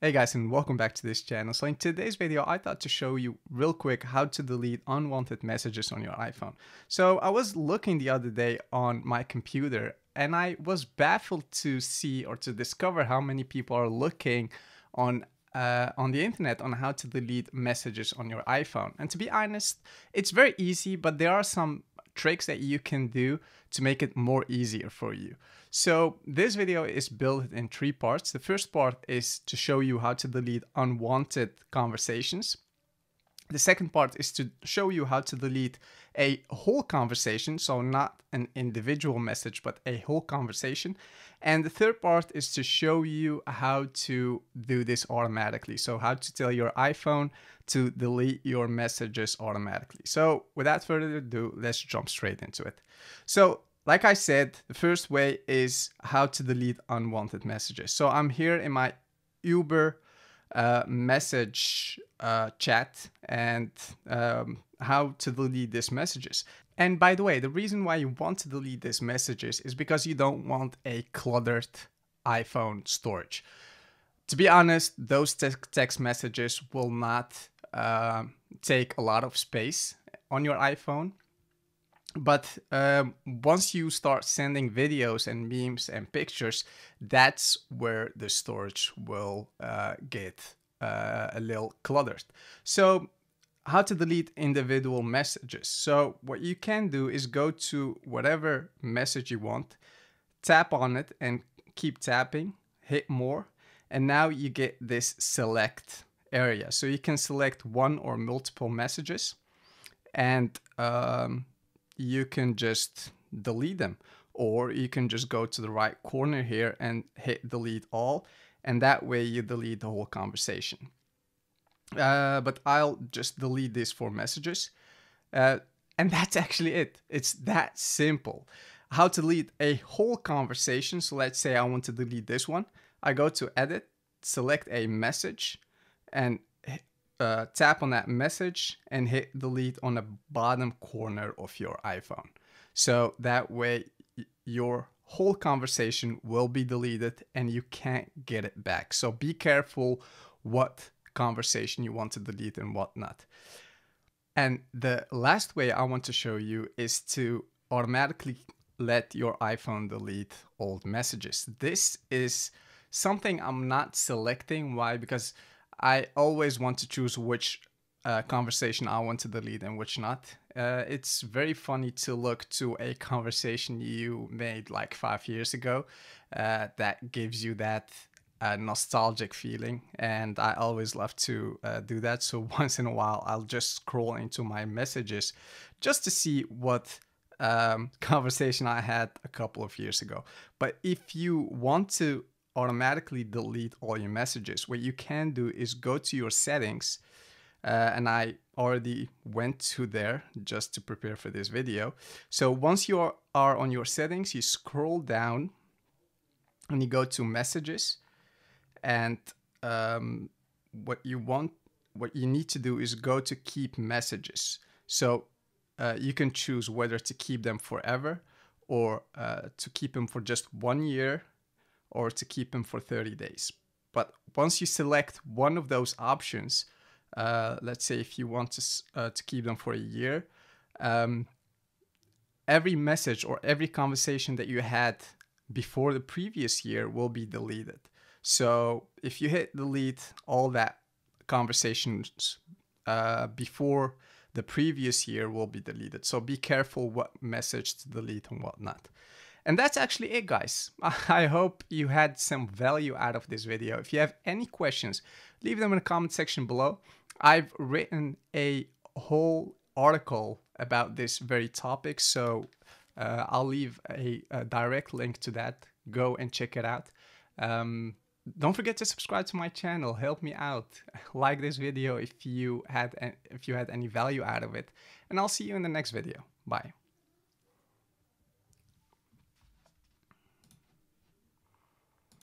Hey guys and welcome back to this channel. So in today's video I thought to show you real quick how to delete unwanted messages on your iPhone. So I was looking the other day on my computer and I was baffled to see or to discover how many people are looking on uh, on the internet on how to delete messages on your iPhone. And to be honest, it's very easy, but there are some tricks that you can do to make it more easier for you. So this video is built in three parts. The first part is to show you how to delete unwanted conversations. The second part is to show you how to delete a whole conversation, so not an individual message, but a whole conversation. And the third part is to show you how to do this automatically. So how to tell your iPhone to delete your messages automatically. So without further ado, let's jump straight into it. So like I said, the first way is how to delete unwanted messages. So I'm here in my Uber uh, message uh, chat and um, how to delete these messages. And by the way, the reason why you want to delete these messages is because you don't want a cluttered iPhone storage. To be honest, those te text messages will not uh, take a lot of space on your iPhone. But um, once you start sending videos and memes and pictures, that's where the storage will uh, get uh, a little cluttered. So how to delete individual messages. So what you can do is go to whatever message you want, tap on it and keep tapping, hit more, and now you get this select area. So you can select one or multiple messages and um, you can just delete them or you can just go to the right corner here and hit delete all and that way you delete the whole conversation. Uh, but I'll just delete these four messages. Uh, and that's actually it. It's that simple. How to delete a whole conversation. So let's say I want to delete this one. I go to edit, select a message and uh, tap on that message and hit delete on the bottom corner of your iPhone. So that way your whole conversation will be deleted and you can't get it back. So be careful what conversation you want to delete and whatnot. And the last way I want to show you is to automatically let your iPhone delete old messages. This is something I'm not selecting. Why? Because I always want to choose which uh, conversation I want to delete and which not. Uh, it's very funny to look to a conversation you made like five years ago uh, that gives you that uh, nostalgic feeling, and I always love to uh, do that. So once in a while, I'll just scroll into my messages just to see what um, conversation I had a couple of years ago. But if you want to automatically delete all your messages. What you can do is go to your settings, uh, and I already went to there just to prepare for this video. So once you are, are on your settings, you scroll down and you go to messages, and um, what you want, what you need to do is go to keep messages. So uh, you can choose whether to keep them forever or uh, to keep them for just one year or to keep them for 30 days. But once you select one of those options, uh, let's say if you want to, uh, to keep them for a year, um, every message or every conversation that you had before the previous year will be deleted. So if you hit delete all that conversations uh, before the previous year will be deleted. So be careful what message to delete and what not. And that's actually it, guys. I hope you had some value out of this video. If you have any questions, leave them in the comment section below. I've written a whole article about this very topic, so uh, I'll leave a, a, direct link to that. Go and check it out. Um, don't forget to subscribe to my channel. Help me out. Like this video if you had if you had any value out of it. And I'll see you in the next video. Bye.